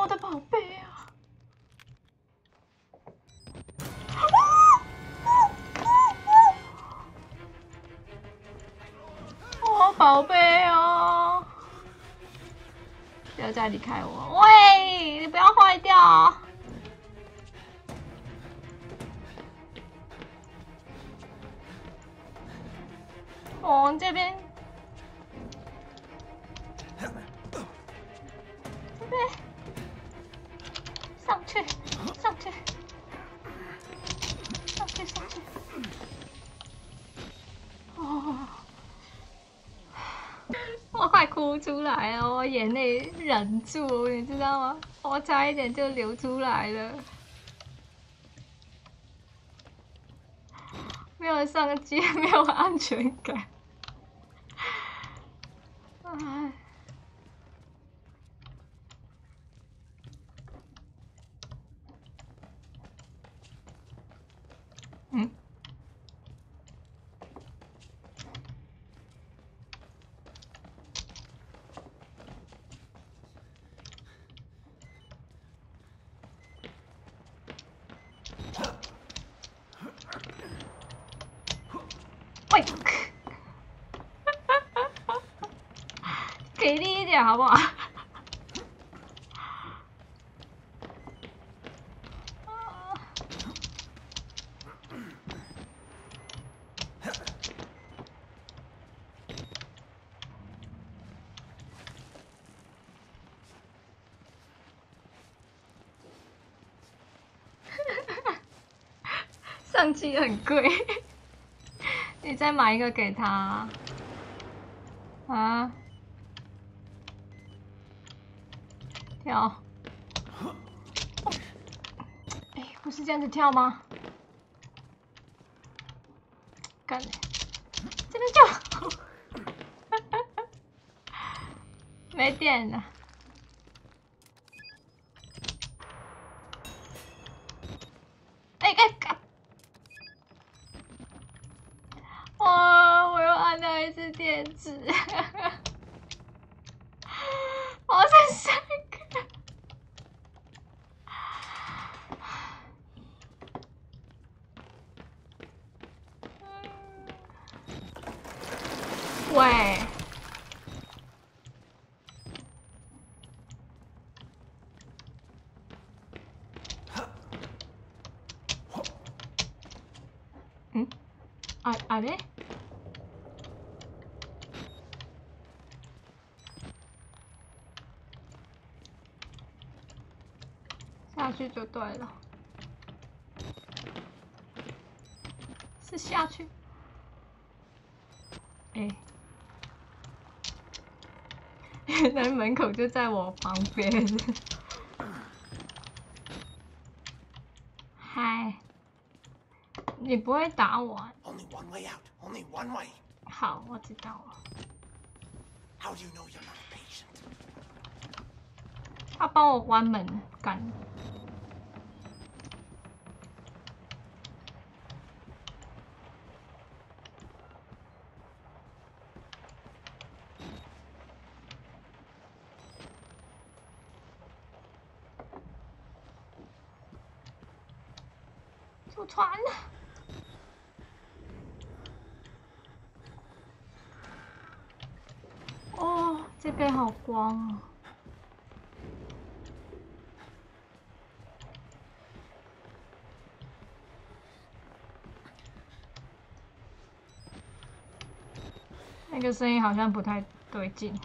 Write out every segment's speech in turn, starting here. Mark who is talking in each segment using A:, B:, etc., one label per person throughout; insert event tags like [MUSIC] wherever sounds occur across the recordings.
A: 我的宝贝啊！哦，宝贝哦！不要再离开我！喂，你不要坏掉！哦，这边，去，上去，上去，上去。哦，我快哭出来了，我眼泪忍住，你知道吗？我差一点就流出来了。没有上机，没有安全感。唉，嗯。喂，给力一好不好？[LAUGHS] 上机很贵。[LAUGHS] 你再买一个给他啊！跳！哎，不是这样子跳吗？干！这边就 [LAUGHS] 没电了。哎哎！哇！我又按到一次电池，我在三个。喂！嗯？ああれ下去就对了，是下去。哎，[LAUGHS] 原来门口就在我旁边。嗨，你不会打我啊？
B: one way.
A: 好，我知道了。
B: How do you know you're not a patient?
A: 他帮我关门干。坐船了。哦，这边好光哦。那个声音好像不太对劲。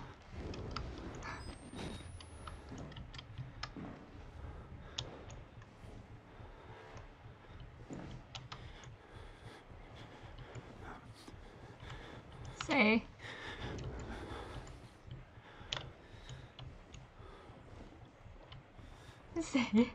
A: 谁？谁？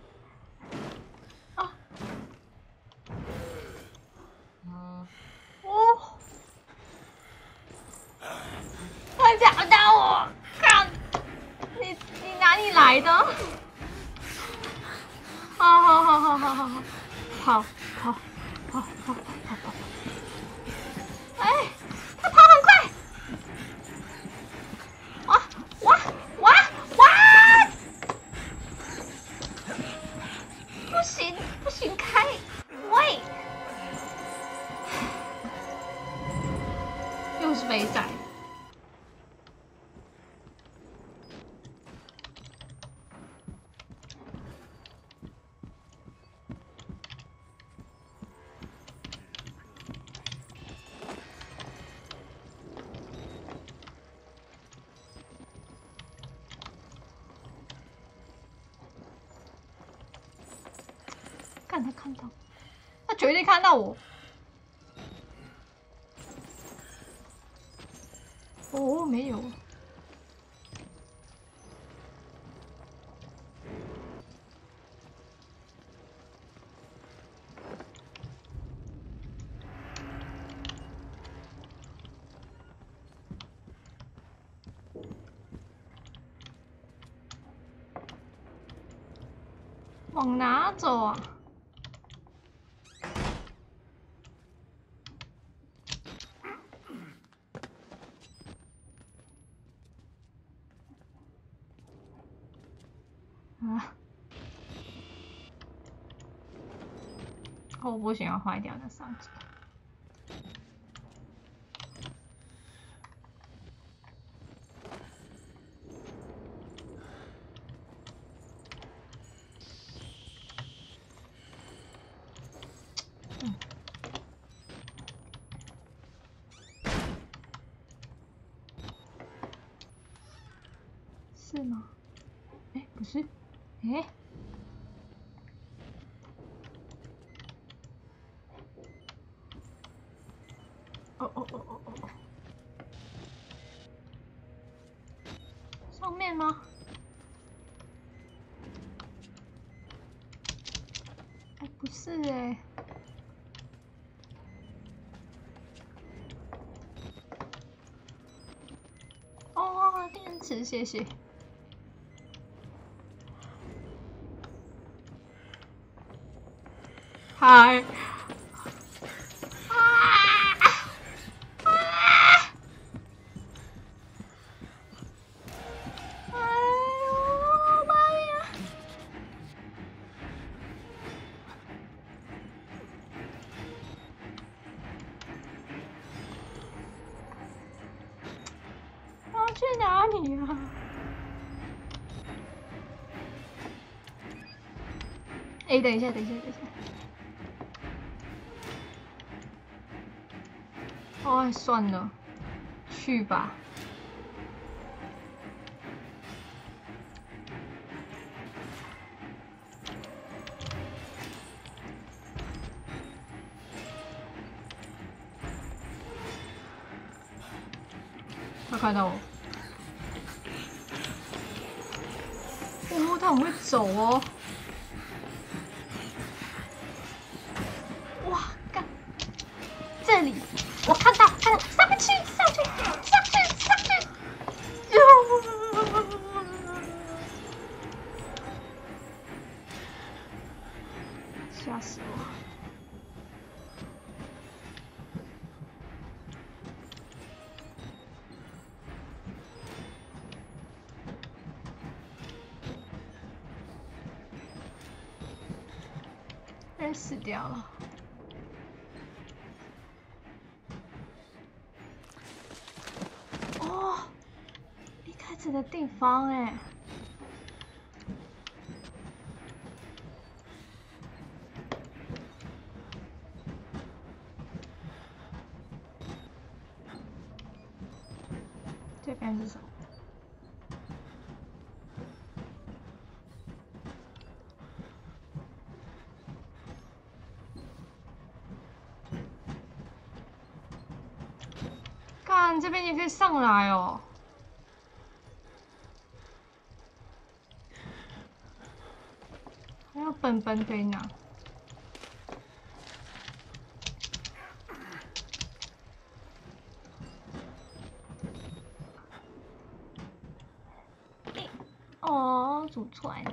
A: 看他看到，他绝对看到我。哦，没有。往哪走？啊！不喜欢坏掉的上机。嗯，是吗？哎，不是，哎，哦哦哦哦哦哦，后面吗？哎，不是哎。哦，电池，谢谢。嗨。去哪里呀、哎，等一下，等一下，等一下。哎，算了，去吧。他看到我。哦，他很会走哦。掉了。哦，一开始的地方哎边是什么？看这边也可以上来哦。还有本本可以拿。哦，祖传呢？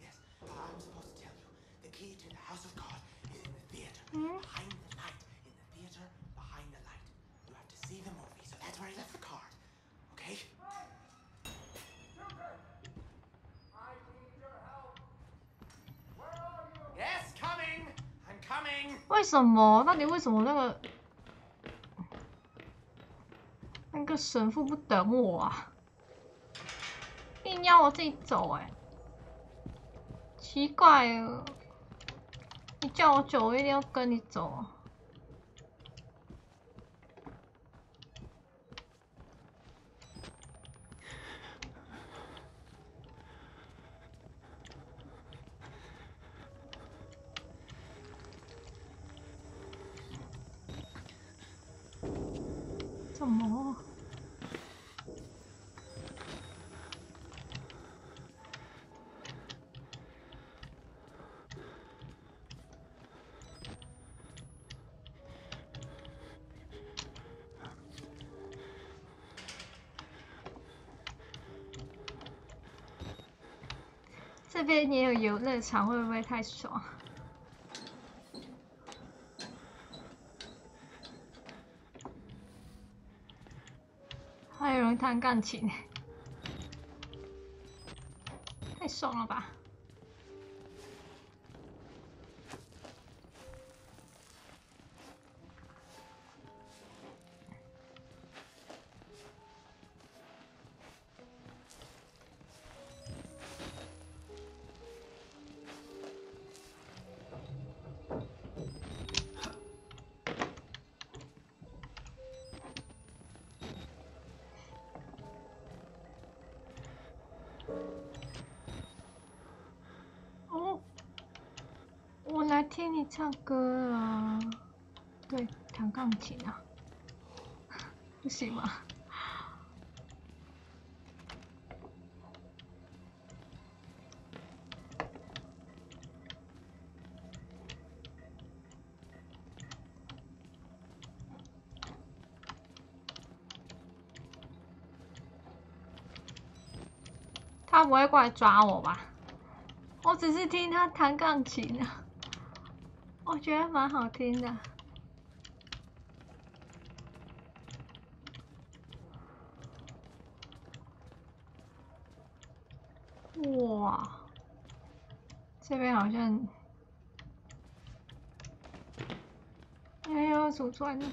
B: Yes, I'm supposed to tell you. The key to the house of God is in the theater.
A: Hmm?
B: Behind the light. In the theater, behind the light. You have to see the movie, so that's where I left the card. Okay? Yes, coming! I'm coming!
A: 为什么？到底为什么那个那个神父不等我啊？硬要我自己走哎、奇怪了，你叫我走，我一定要跟你走。什么？这边也有游乐场，会不会太爽？还有人弹钢琴，太爽了吧！哦，我来听你唱歌啊！对，弹钢琴啊，[LAUGHS] 不行吗？他不会过来抓我吧？我只是听他弹钢琴啊，我觉得蛮好听的。哇，这边好像，哎呦，祖传的，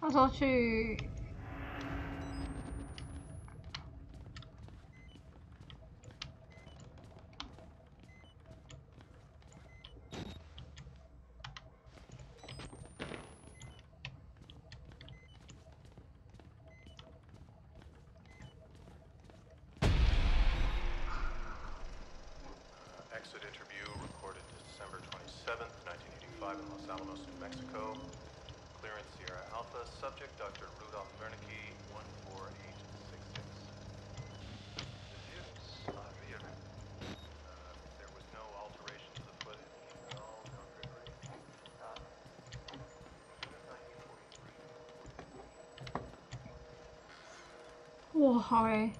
A: 他说去。
C: Exit interview recorded December 27th, 1985 in Los Alamos, New Mexico. Clearance Sierra Alpha. Subject Dr. Rudolph Wernicke, 14866. The views are here. Uh, there was no alteration to the footage. No, no trickery. Uh, June 1943.
A: 哇，好诶、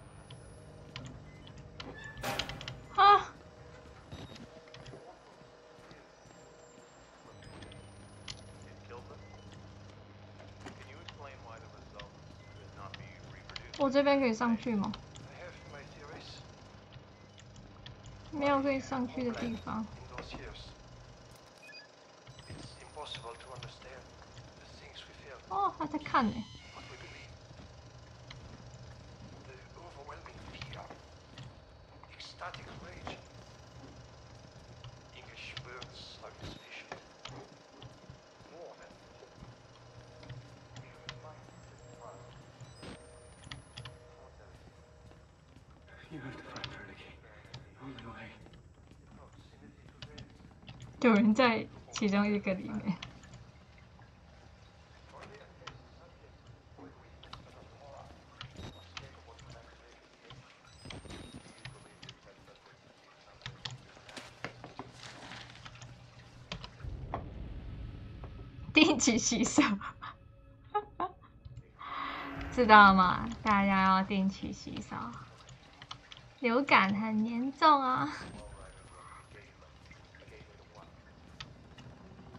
A: 我这边可以上去吗？没有可以上去的地方。哦他在看呢。有人在其中一个里面。定期洗手，[LAUGHS] 知道吗？大家要定期洗手，流感很严重啊。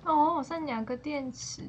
A: 哦，我剩两个电池。